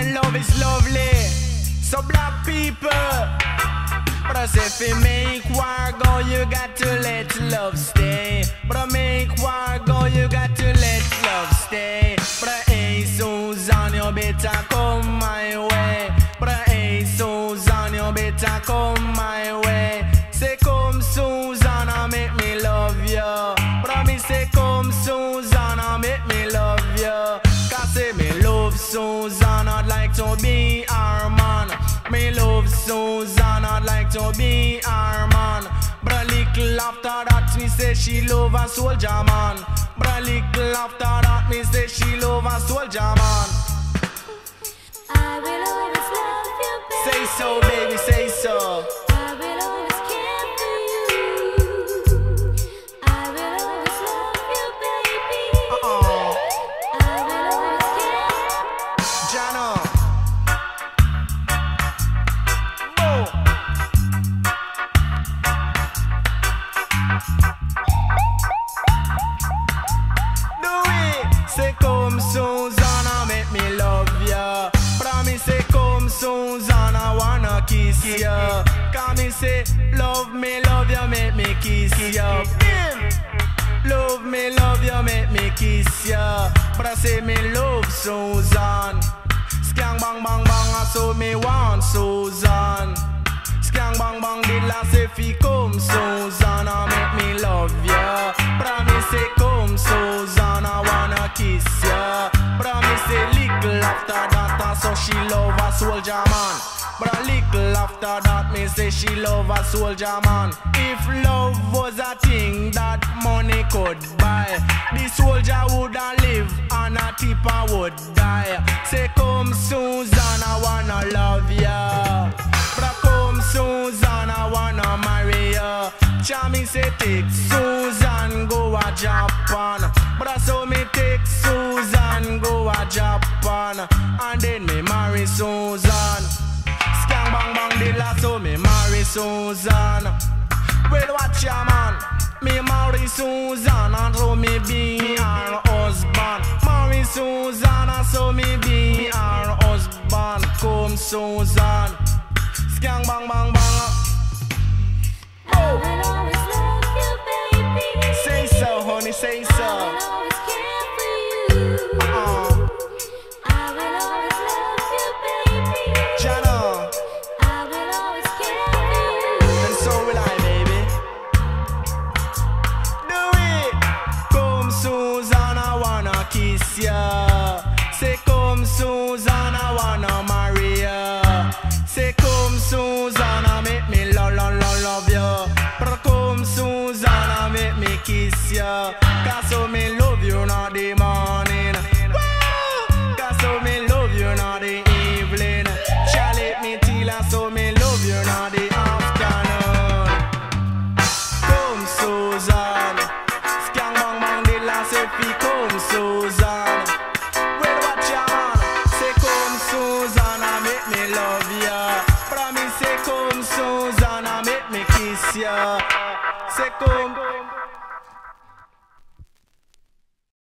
is lovely. So black people, but say if you make war go, you got to let love stay. To be our man. Me love Susan, I'd like to be our man. But little after that, me say she love a soldier man. But little after that, me say she love a soldier man. I will always love you, baby. Say so, baby, kiss. Come and say love me, love ya, make me kiss. Bim. Love me, love you, make me kiss ya. But I say me love Susan. Skang bang bang bang, I so me want Susan. Skang bang bang, the last if he come Susan, I make me love ya. But I me say come Susan, I wanna kiss ya. But I me say little after so she love a soldier man. But a little after that, me say she love a soldier man. If love was a thing that money could buy, the soldier woulda live and a tipper would die. Say come Susan, I wanna love ya. But come Susan, I wanna marry ya. Chammy say take Susan, go a Japan. But I saw me take Susan, go a Japan. And then me marry Susan. Skang bang bang the last so me marry Susan. Well watch ya man, me marry Susan and so me be her husband. Marry Susan and so me be her husband. Come Susan, skang bang bang bang. I will always love you, baby. Say so, honey, say so. Atum.